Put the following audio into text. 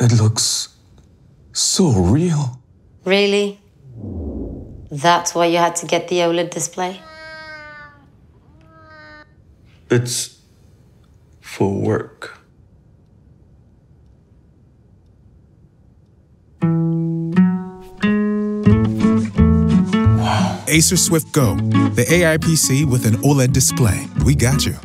It looks so real. Really? That's why you had to get the OLED display? It's for work. Acer Swift Go, the AI PC with an OLED display. We got you.